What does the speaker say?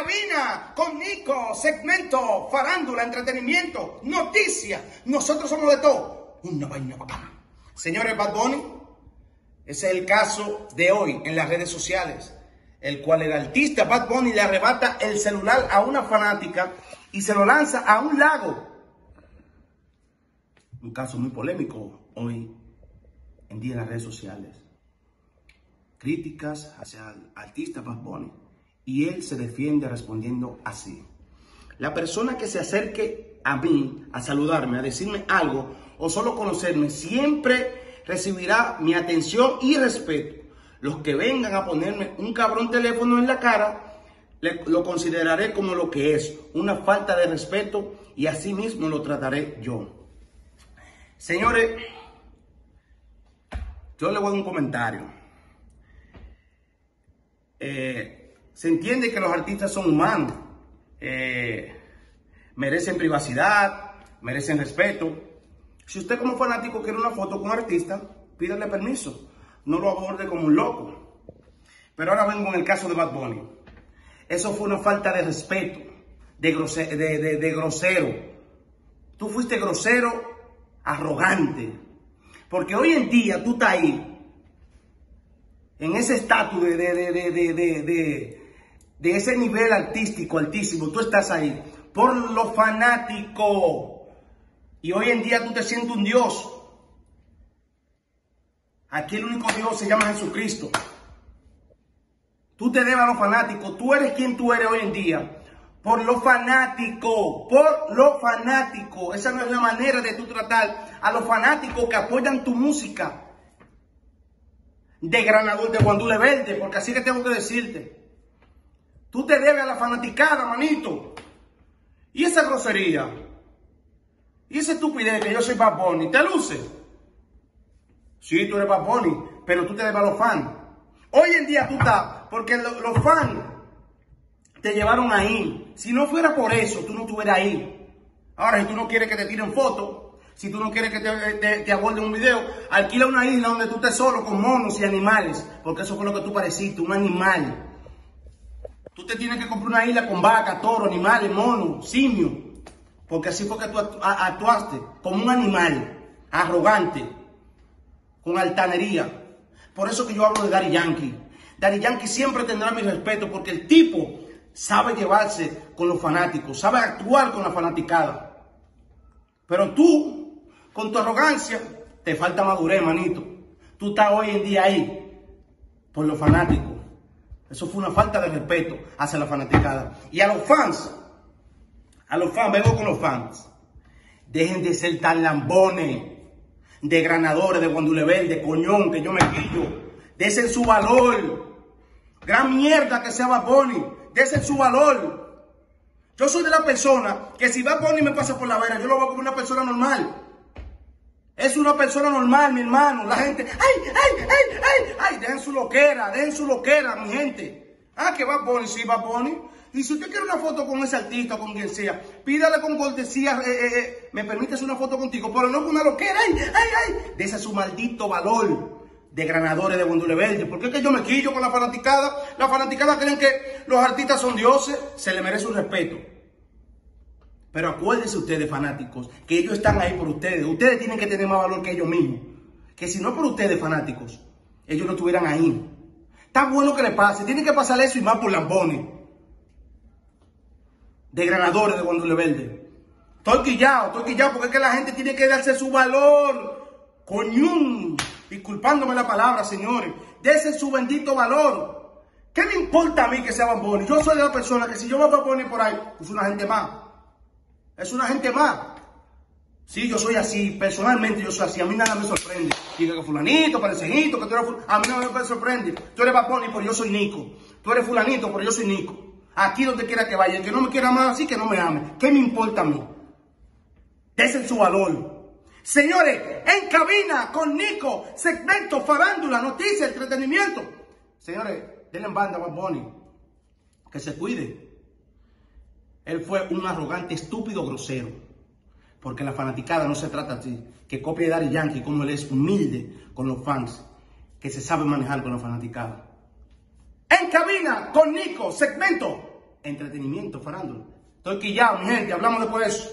cabina con Nico, segmento, farándula, entretenimiento, noticias. Nosotros somos de todo. Una vaina bacana. Señores Bad Bunny, ese es el caso de hoy en las redes sociales, el cual el artista Bad Bunny le arrebata el celular a una fanática y se lo lanza a un lago. Un caso muy polémico hoy en día en las redes sociales. Críticas hacia el artista Bad Bunny y él se defiende respondiendo así. La persona que se acerque a mí a saludarme, a decirme algo o solo conocerme, siempre recibirá mi atención y respeto. Los que vengan a ponerme un cabrón teléfono en la cara, lo consideraré como lo que es, una falta de respeto y así mismo lo trataré yo. Señores, yo le voy a un comentario. Eh, se entiende que los artistas son humanos, eh, merecen privacidad, merecen respeto. Si usted como fanático quiere una foto con un artista, pídale permiso, no lo aborde como un loco. Pero ahora vengo en el caso de Bad Bunny. Eso fue una falta de respeto, de, de grosero. Tú fuiste grosero, arrogante. Porque hoy en día tú estás ahí, en ese estatus de, de, de, ese nivel artístico, altísimo, tú estás ahí, por lo fanático. Y hoy en día tú te sientes un Dios. Aquí el único Dios se llama Jesucristo. Tú te debes a los fanáticos. Tú eres quien tú eres hoy en día. Por lo fanático. Por lo fanático. Esa no es la manera de tú tratar a los fanáticos que apoyan tu música. De Granador, de Guandule Verde. Porque así que tengo que decirte. Tú te debes a la fanaticada, manito. Y esa grosería. Y esa estupidez que yo soy Bad Bunny. ¿Te luce? Sí, tú eres Bad Bunny. Pero tú te debes a los fans. Hoy en día tú estás. Porque los fans te llevaron ahí. Si no fuera por eso, tú no estuvieras ahí. Ahora, si tú no quieres que te tiren fotos, si tú no quieres que te, te, aborden un video, alquila una isla donde tú estés solo con monos y animales, porque eso fue lo que tú pareciste, un animal. Tú te tienes que comprar una isla con vaca, toro, animales, monos, simio, porque así fue que tú actuaste como un animal, arrogante, con altanería. Por eso que yo hablo de Daddy Yankee. Daddy Yankee siempre tendrá mi respeto, porque el tipo sabe llevarse con los fanáticos, sabe actuar con la fanaticada. Pero tú, con tu arrogancia, te falta madurez, manito. Tú estás hoy en día ahí por los fanáticos. Eso fue una falta de respeto hacia la fanaticada. Y a los fans, a los fans, vengo con los fans. Dejen de ser tan lambones, de granadores, de guandule de coñón, que yo me quillo. Desen su valor. Gran mierda que sea Baboni dese su valor. Yo soy de la persona que si y me pasa por la vera, yo lo veo como una persona normal. Es una persona normal, mi hermano. La gente, ay, ay, ay, ay, ay, dejen su loquera, dejen su loquera, mi gente. Ah, que va a sí, va a Y si usted quiere una foto con ese artista, con quien sea, pídale con cortesía, eh, eh, eh, me permites una foto contigo, pero no con una loquera, ay, ay, ay. Dese su maldito valor de granadores de Bondule Verde. Porque es que yo me quillo con la fanaticada. La fanaticada creen que los artistas son dioses, se le merece un respeto. Pero acuérdense ustedes, fanáticos, que ellos están ahí por ustedes. Ustedes tienen que tener más valor que ellos mismos. Que si no por ustedes, fanáticos, ellos no estuvieran ahí. Está bueno que le pase. Tienen que pasar eso y más por lambones. De granadores de Bondule Verde. Estoy quillado, estoy quillado porque es que la gente tiene que darse su valor. Coñún disculpándome la palabra, señores, desen su bendito valor. ¿Qué me importa a mí que sea Bamboni? Yo soy la persona que si yo me voy a poner por ahí, es una gente más. Es una gente más. Sí, yo soy así, personalmente yo soy así, a mí nada me sorprende. Diga que fulanito, parecenito, que tú eres fulanito, a mí nada me sorprende. Tú eres Baboni, pero yo soy Nico. Tú eres fulanito, pero yo soy Nico. Aquí donde quiera que vaya, el que no me quiera amar así, que no me ame. ¿Qué me importa a mí? Desen su valor. Señores, en cabina con Nico, segmento, farándula, noticia, entretenimiento. Señores, denle en banda a Bad Que se cuide. Él fue un arrogante, estúpido, grosero. Porque la fanaticada no se trata así. Que copie de Yankee, como él es humilde con los fans. Que se sabe manejar con la fanaticada. En cabina con Nico, segmento, entretenimiento, farándula. Estoy quillado, mi gente, hablamos después de eso.